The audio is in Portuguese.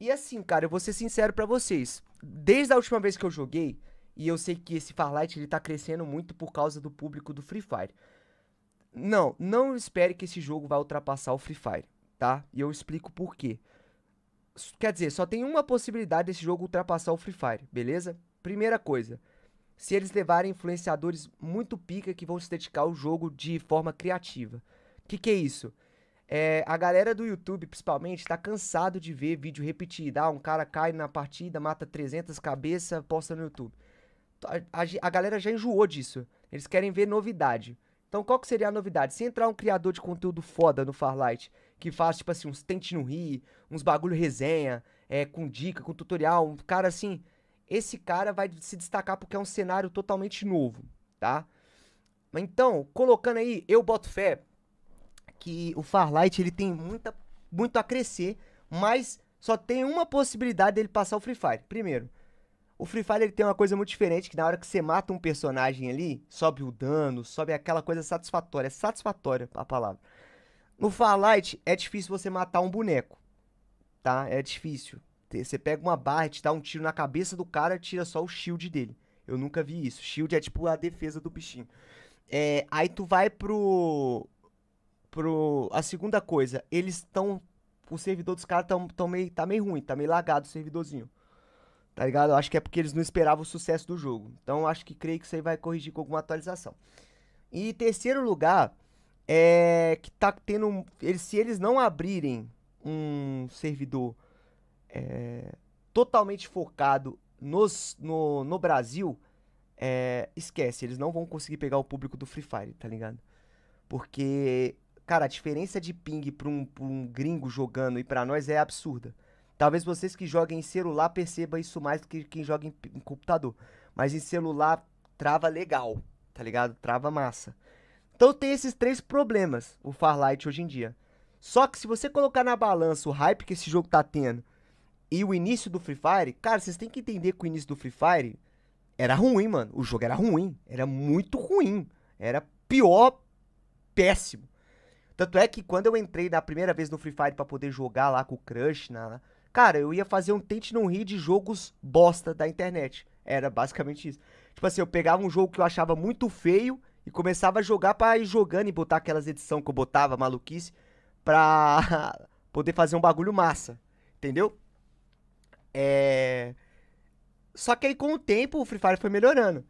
E assim, cara, eu vou ser sincero pra vocês. Desde a última vez que eu joguei, e eu sei que esse Farlight ele tá crescendo muito por causa do público do Free Fire. Não, não espere que esse jogo vai ultrapassar o Free Fire, tá? E eu explico por quê. Quer dizer, só tem uma possibilidade desse jogo ultrapassar o Free Fire, beleza? Primeira coisa, se eles levarem influenciadores muito pica que vão se dedicar ao jogo de forma criativa. O que, que é isso? É, a galera do YouTube, principalmente, tá cansado de ver vídeo repetido. Ah, um cara cai na partida, mata 300 cabeças, posta no YouTube. A, a a galera já enjoou disso. Eles querem ver novidade. Então, qual que seria a novidade? Se entrar um criador de conteúdo foda no Farlight, que faz, tipo assim, uns tente no ri, uns bagulho resenha, é, com dica, com tutorial, um cara assim, esse cara vai se destacar porque é um cenário totalmente novo, tá? Então, colocando aí, eu boto fé que o Farlight ele tem muita, muito a crescer, mas só tem uma possibilidade dele passar o Free Fire. Primeiro, o Free Fire ele tem uma coisa muito diferente, que na hora que você mata um personagem ali, sobe o dano, sobe aquela coisa satisfatória. É satisfatória a palavra. No Farlight é difícil você matar um boneco, tá? É difícil. Você pega uma barra te dá um tiro na cabeça do cara tira só o shield dele. Eu nunca vi isso. Shield é tipo a defesa do bichinho. É, aí tu vai pro. Pro. A segunda coisa, eles estão. O servidor dos caras tão, tão meio, tá meio ruim, tá meio lagado o servidorzinho. Tá ligado? Eu acho que é porque eles não esperavam o sucesso do jogo. Então acho que creio que isso aí vai corrigir com alguma atualização. E terceiro lugar é que tá tendo. Eles, se eles não abrirem um servidor é, totalmente focado nos, no, no Brasil, é, esquece, eles não vão conseguir pegar o público do Free Fire, tá ligado? Porque, cara, a diferença de ping pra um, um gringo jogando e pra nós é absurda. Talvez vocês que joguem em celular percebam isso mais do que quem joga em, em computador. Mas em celular trava legal, tá ligado? Trava massa. Então tem esses três problemas, o Farlight hoje em dia. Só que se você colocar na balança o hype que esse jogo tá tendo e o início do Free Fire, cara, vocês têm que entender que o início do Free Fire era ruim, mano. O jogo era ruim. Era muito ruim. Era pior, péssimo. Tanto é que quando eu entrei na primeira vez no Free Fire pra poder jogar lá com o Crush, na, cara, eu ia fazer um tente não rir de jogos bosta da internet. Era basicamente isso. Tipo assim, eu pegava um jogo que eu achava muito feio e começava a jogar pra ir jogando e botar aquelas edições que eu botava, maluquice, pra poder fazer um bagulho massa. Entendeu? É. Só que aí com o tempo o Free Fire foi melhorando.